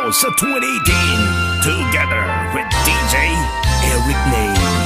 House 2018 together with DJ Eric Name.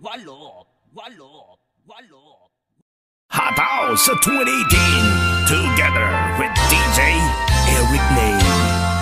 Wallo, wallo, wallo. Hot House 2018 together with DJ Eric Name.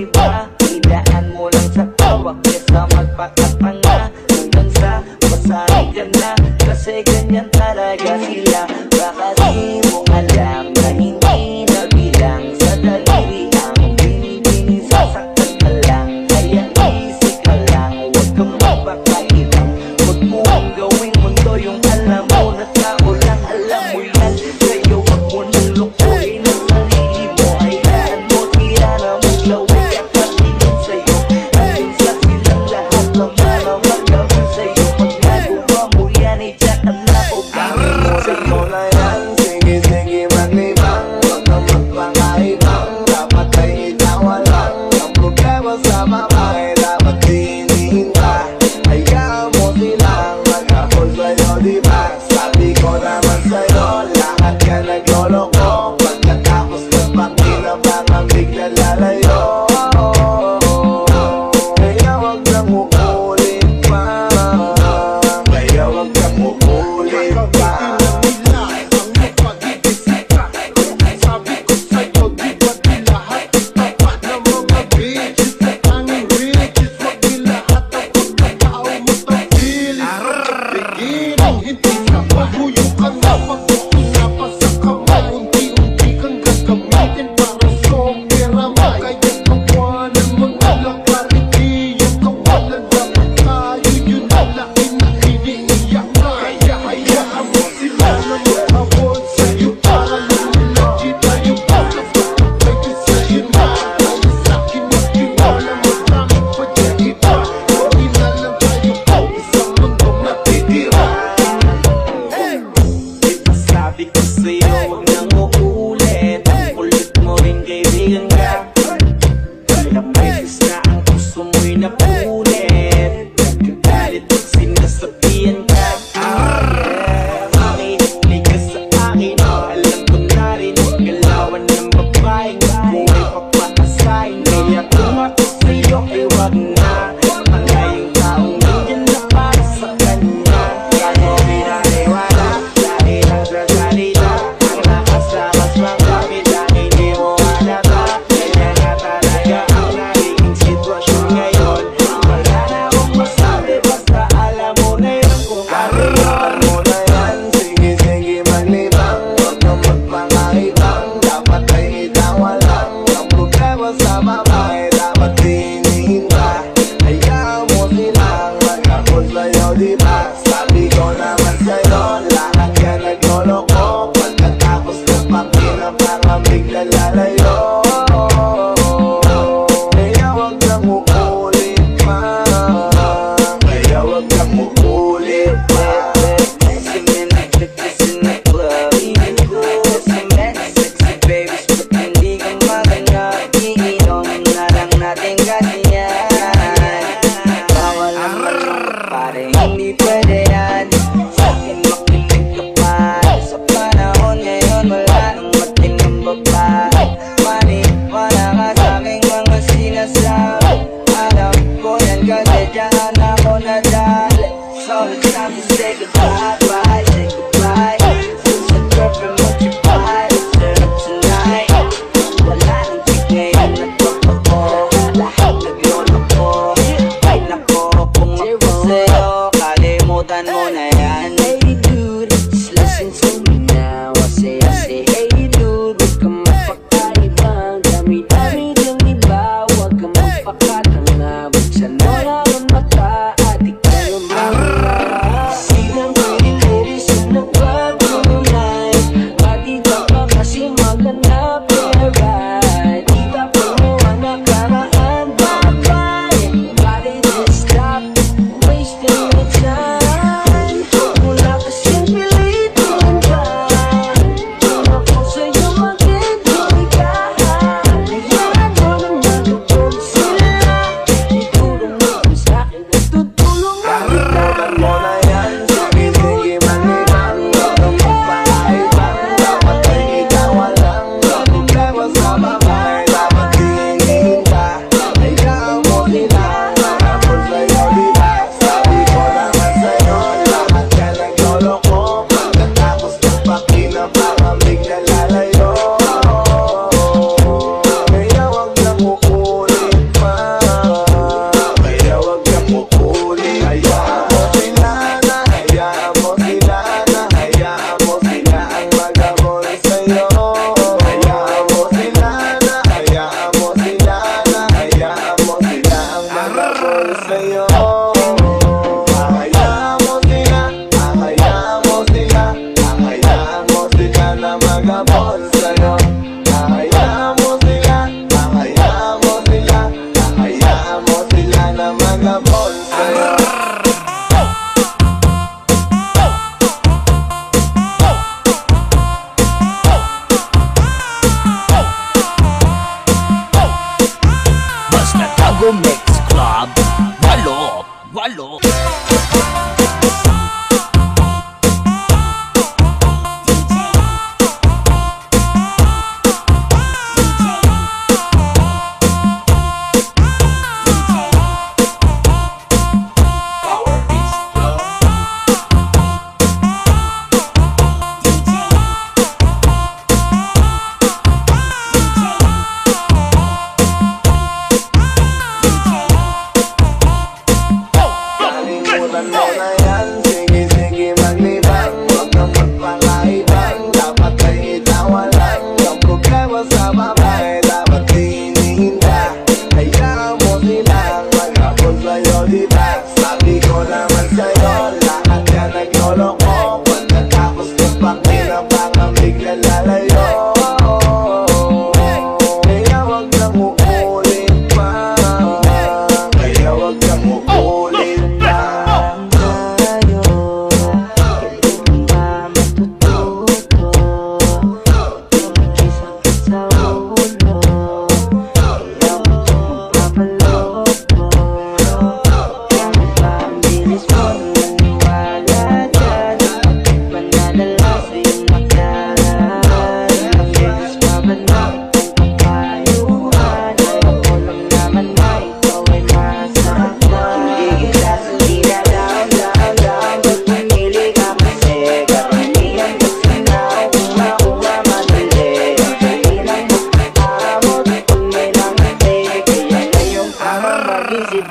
Pang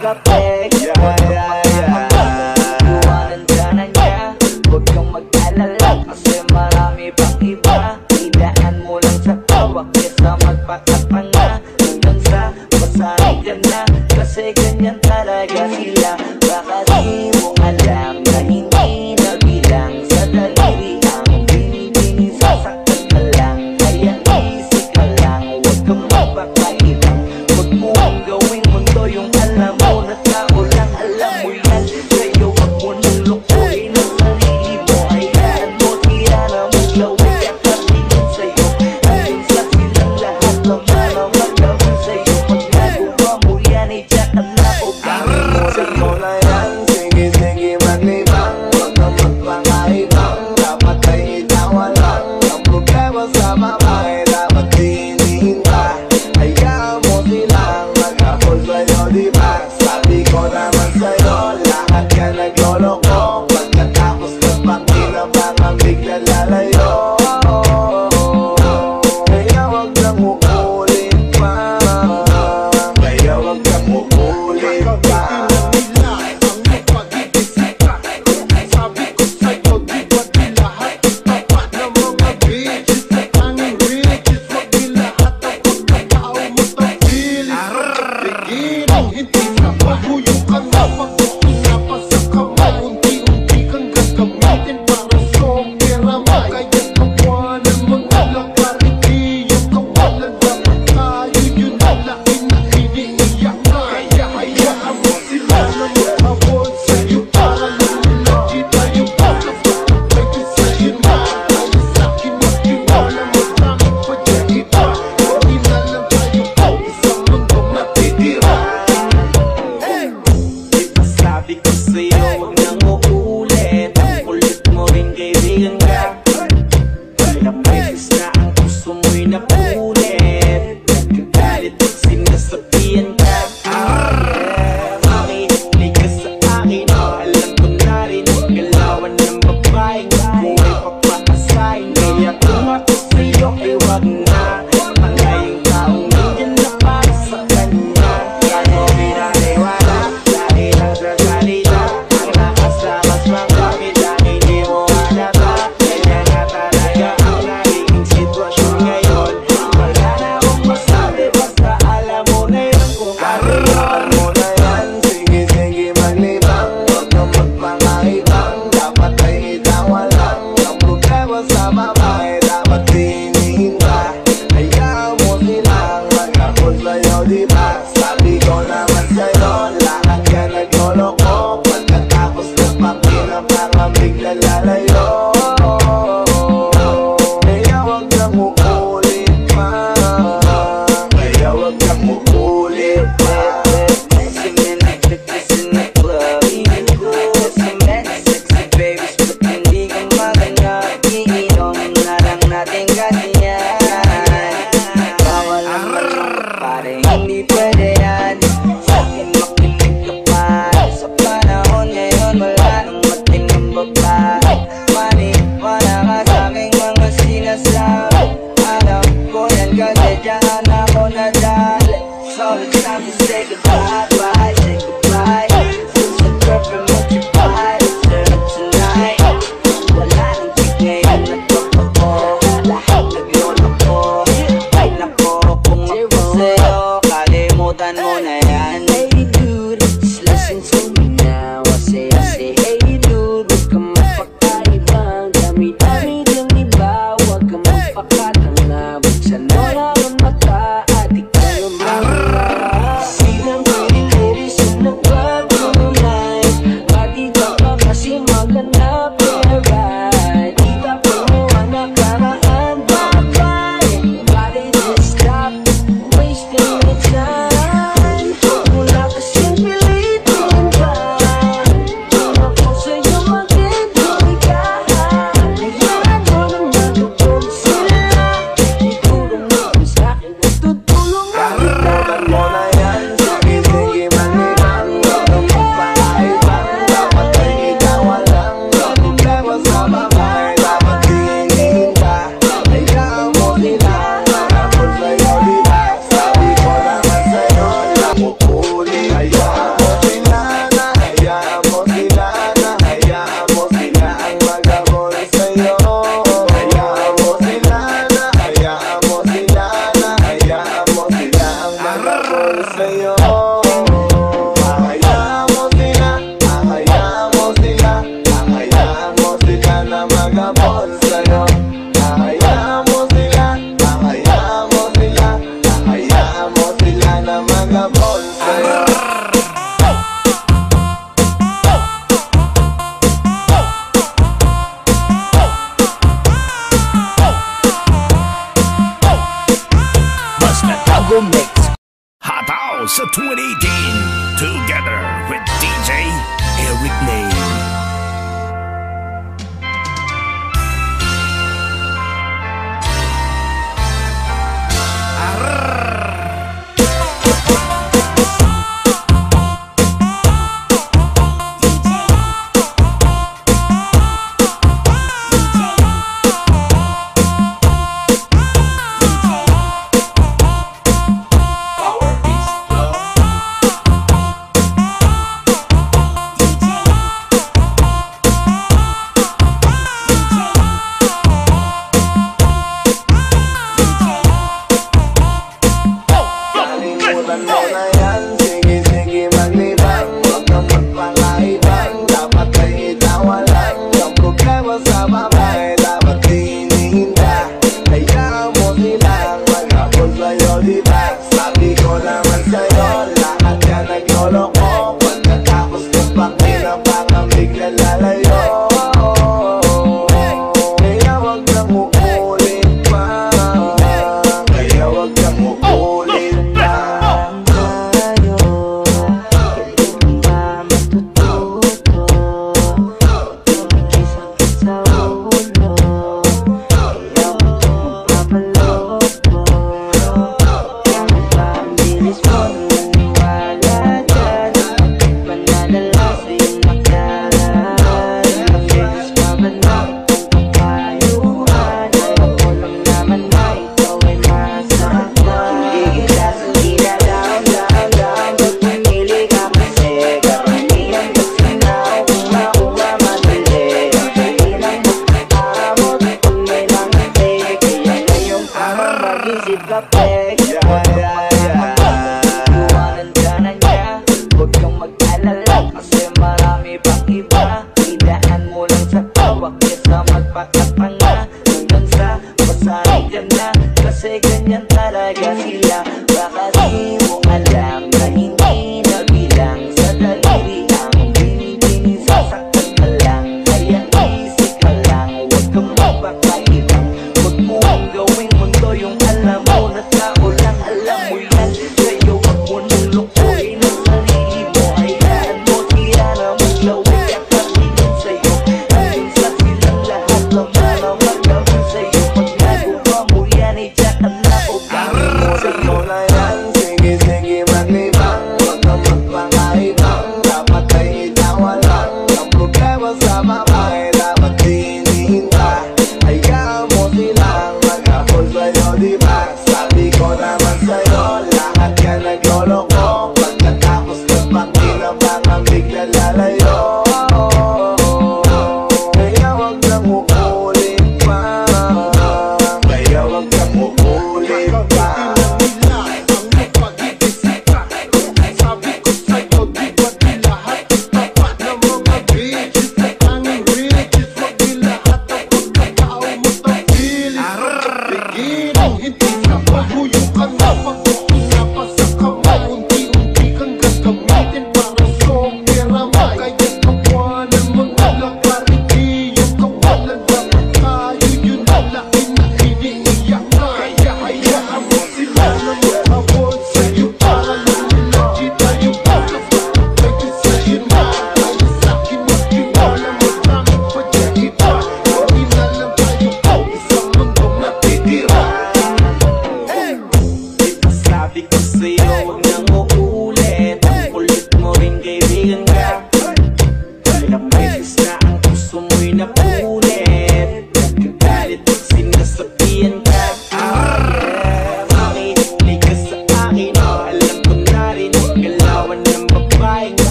got bags. Yeah. Lahat ka nagloloko Pagkatapos ng pangkila Mga bigla lalayo